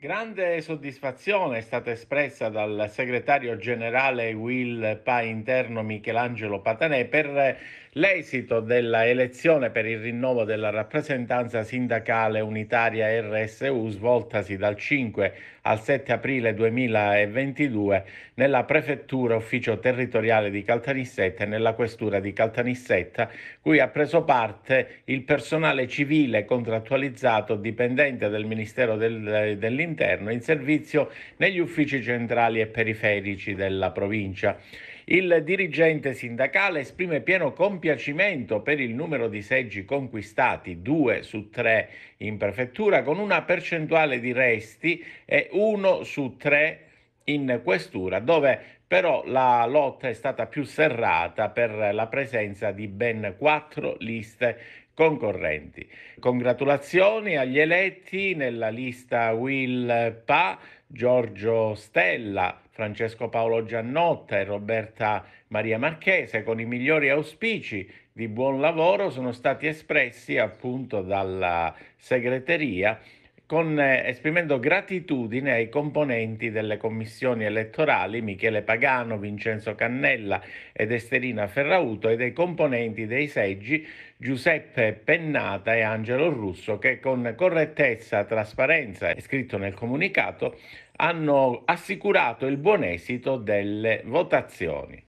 Grande soddisfazione è stata espressa dal segretario generale Will PA interno Michelangelo Patanè per l'esito della elezione per il rinnovo della rappresentanza sindacale unitaria RSU svoltasi dal 5 al 7 aprile 2022 nella prefettura ufficio territoriale di Caltanissetta e nella questura di Caltanissetta, cui ha preso parte il personale civile contrattualizzato dipendente del Ministero del, dell'Interno all'interno in servizio negli uffici centrali e periferici della provincia. Il dirigente sindacale esprime pieno compiacimento per il numero di seggi conquistati, due su tre in prefettura, con una percentuale di resti e uno su tre in questura, dove però la lotta è stata più serrata per la presenza di ben quattro liste concorrenti. Congratulazioni agli eletti nella lista Will Pa, Giorgio Stella, Francesco Paolo Giannotta e Roberta Maria Marchese con i migliori auspici di buon lavoro sono stati espressi appunto dalla segreteria con, eh, esprimendo gratitudine ai componenti delle commissioni elettorali Michele Pagano, Vincenzo Cannella ed Esterina Ferrauto e dei componenti dei seggi Giuseppe Pennata e Angelo Russo che con correttezza, trasparenza, è scritto nel comunicato, hanno assicurato il buon esito delle votazioni.